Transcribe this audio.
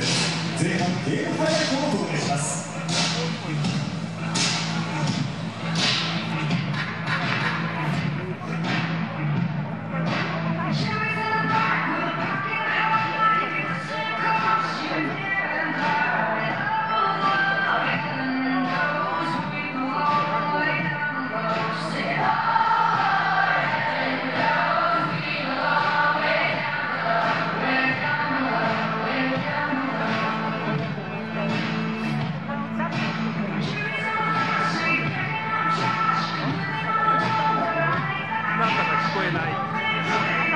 で